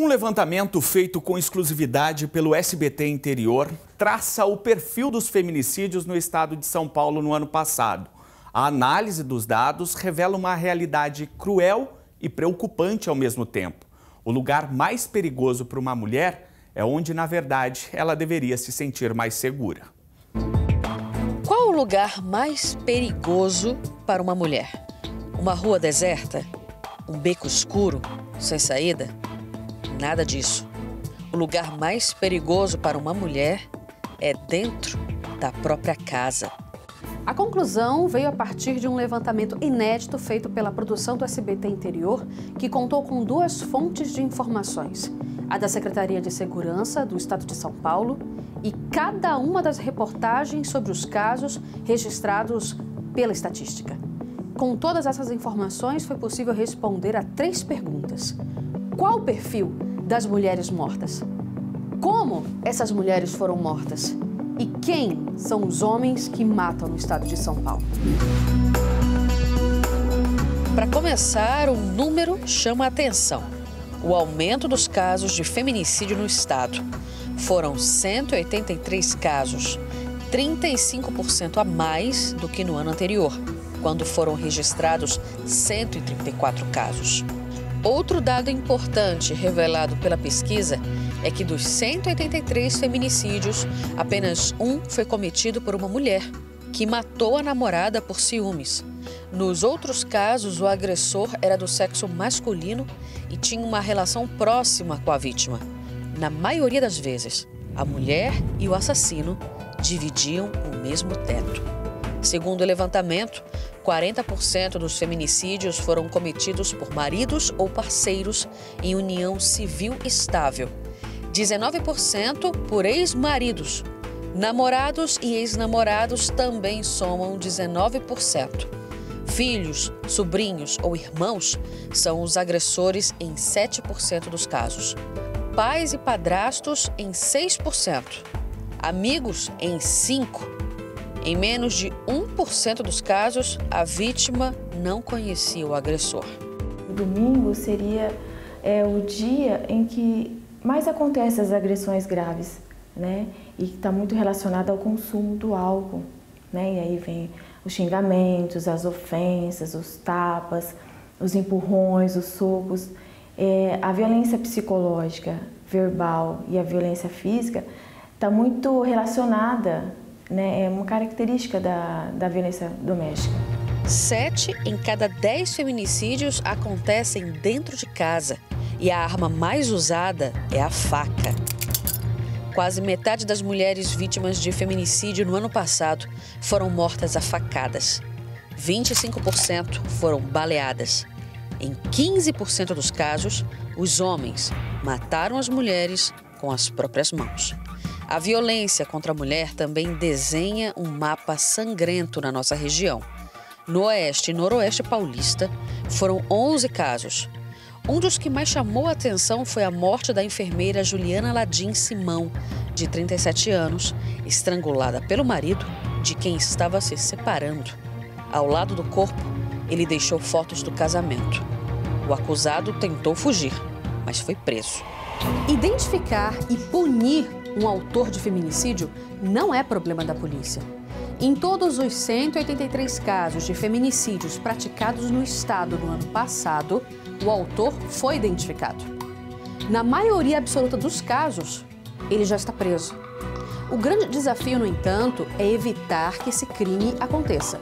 Um levantamento feito com exclusividade pelo SBT Interior traça o perfil dos feminicídios no estado de São Paulo no ano passado. A análise dos dados revela uma realidade cruel e preocupante ao mesmo tempo. O lugar mais perigoso para uma mulher é onde, na verdade, ela deveria se sentir mais segura. Qual o lugar mais perigoso para uma mulher? Uma rua deserta? Um beco escuro, sem saída? Nada disso. O lugar mais perigoso para uma mulher é dentro da própria casa. A conclusão veio a partir de um levantamento inédito feito pela produção do SBT Interior, que contou com duas fontes de informações: a da Secretaria de Segurança do Estado de São Paulo e cada uma das reportagens sobre os casos registrados pela estatística. Com todas essas informações, foi possível responder a três perguntas: qual o perfil das mulheres mortas. Como essas mulheres foram mortas? E quem são os homens que matam no estado de São Paulo? Para começar, um número chama a atenção: o aumento dos casos de feminicídio no estado. Foram 183 casos, 35% a mais do que no ano anterior, quando foram registrados 134 casos. Outro dado importante revelado pela pesquisa é que dos 183 feminicídios, apenas um foi cometido por uma mulher, que matou a namorada por ciúmes. Nos outros casos, o agressor era do sexo masculino e tinha uma relação próxima com a vítima. Na maioria das vezes, a mulher e o assassino dividiam o mesmo teto. Segundo o levantamento, 40% dos feminicídios foram cometidos por maridos ou parceiros em união civil estável, 19% por ex-maridos. Namorados e ex-namorados também somam 19%. Filhos, sobrinhos ou irmãos são os agressores em 7% dos casos. Pais e padrastos em 6%. Amigos em 5%. Em menos de 1% dos casos, a vítima não conhecia o agressor. O domingo seria é, o dia em que mais acontecem as agressões graves, né? E está muito relacionado ao consumo do álcool, né? E aí vem os xingamentos, as ofensas, os tapas, os empurrões, os socos. É, a violência psicológica, verbal e a violência física está muito relacionada né, é uma característica da, da violência doméstica. Sete em cada dez feminicídios acontecem dentro de casa e a arma mais usada é a faca. Quase metade das mulheres vítimas de feminicídio no ano passado foram mortas a facadas. 25% foram baleadas. Em 15% dos casos, os homens mataram as mulheres com as próprias mãos. A violência contra a mulher também desenha um mapa sangrento na nossa região. No oeste e noroeste paulista, foram 11 casos. Um dos que mais chamou a atenção foi a morte da enfermeira Juliana Ladim Simão, de 37 anos, estrangulada pelo marido, de quem estava se separando. Ao lado do corpo, ele deixou fotos do casamento. O acusado tentou fugir, mas foi preso. Identificar e punir um autor de feminicídio não é problema da polícia. Em todos os 183 casos de feminicídios praticados no estado no ano passado, o autor foi identificado. Na maioria absoluta dos casos, ele já está preso. O grande desafio, no entanto, é evitar que esse crime aconteça.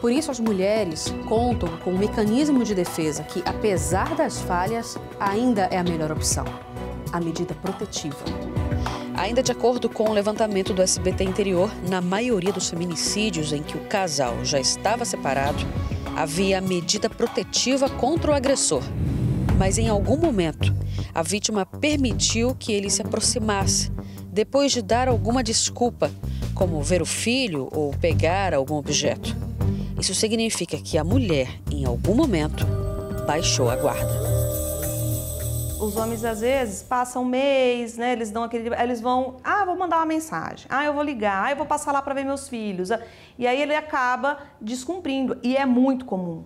Por isso, as mulheres contam com um mecanismo de defesa que, apesar das falhas, ainda é a melhor opção a medida protetiva. Ainda de acordo com o levantamento do SBT Interior, na maioria dos feminicídios em que o casal já estava separado, havia medida protetiva contra o agressor. Mas em algum momento, a vítima permitiu que ele se aproximasse, depois de dar alguma desculpa, como ver o filho ou pegar algum objeto. Isso significa que a mulher, em algum momento, baixou a guarda os homens às vezes passam um mês, né? Eles dão aquele, eles vão, ah, vou mandar uma mensagem, ah, eu vou ligar, ah, eu vou passar lá para ver meus filhos, e aí ele acaba descumprindo e é muito comum.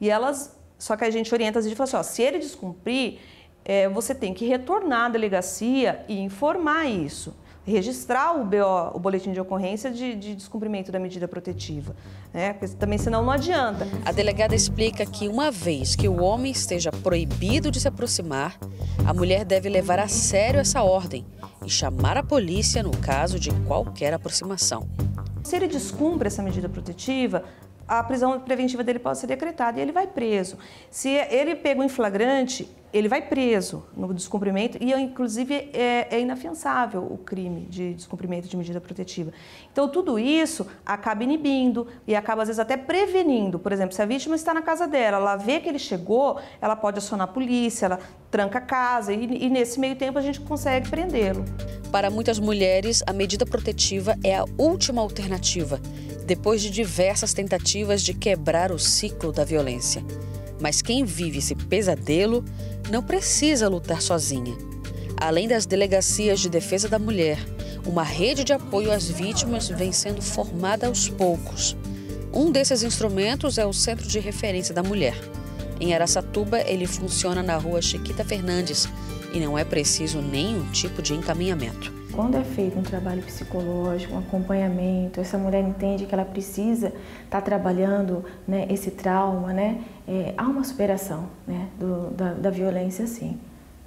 E elas, só que a gente orienta as gente fala assim, ó, se ele descumprir, é, você tem que retornar à delegacia e informar isso registrar o, BO, o boletim de ocorrência de, de descumprimento da medida protetiva, né? Porque também senão não adianta. A delegada explica que uma vez que o homem esteja proibido de se aproximar, a mulher deve levar a sério essa ordem e chamar a polícia no caso de qualquer aproximação. Se ele descumpre essa medida protetiva, a prisão preventiva dele pode ser decretada e ele vai preso. Se ele pega em flagrante, ele vai preso no descumprimento e, inclusive, é, é, inafiançável o crime de descumprimento de medida protetiva. Então, tudo isso acaba inibindo e acaba, às vezes, até prevenindo. Por exemplo, se a vítima está na casa dela, ela vê que ele chegou, ela pode acionar a polícia, ela tranca a casa e, e nesse meio tempo, a gente consegue prendê-lo. Para muitas mulheres, a medida protetiva é a última alternativa, depois de diversas tentativas de quebrar o ciclo da violência. Mas quem vive esse pesadelo não precisa lutar sozinha. Além das delegacias de defesa da mulher, uma rede de apoio às vítimas vem sendo formada aos poucos. Um desses instrumentos é o Centro de Referência da Mulher. Em Araçatuba, ele funciona na rua Chiquita Fernandes e não é preciso nenhum tipo de encaminhamento. Quando é feito um trabalho psicológico, um acompanhamento, essa mulher entende que ela precisa estar tá trabalhando né, esse trauma, né, é, há uma superação né, do, da, da, violência, sim.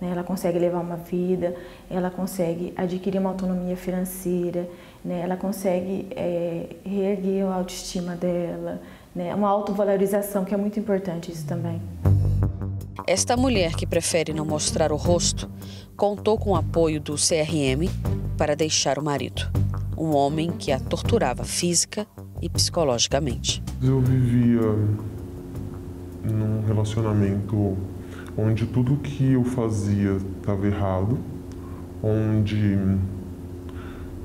Né, ela consegue levar uma vida, ela consegue adquirir uma autonomia financeira, né, ela consegue é, reerguer a autoestima dela, né, uma autovalorização, que é muito importante isso também. Esta mulher que prefere não mostrar o rosto contou com o apoio do CRM para deixar o marido, um homem que a torturava física e psicologicamente. Eu vivia num relacionamento onde tudo que eu fazia estava errado, onde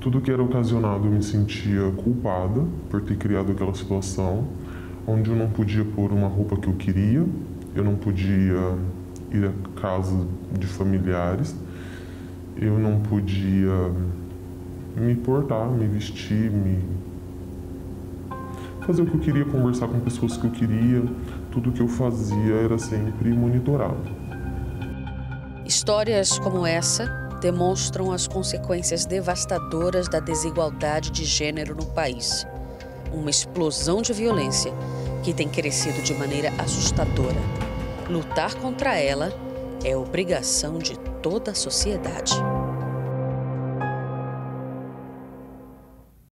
tudo que era ocasionado eu me sentia culpada por ter criado aquela situação, onde eu não podia pôr uma roupa que eu queria, eu não podia ir à casa de familiares, eu não podia me portar, me vestir, me fazer o que eu queria, conversar com pessoas que eu queria. Tudo que eu fazia era sempre monitorado. Histórias como essa demonstram as consequências devastadoras da desigualdade de gênero no país. Uma explosão de violência que tem crescido de maneira assustadora. Lutar contra ela é obrigação de toda a sociedade.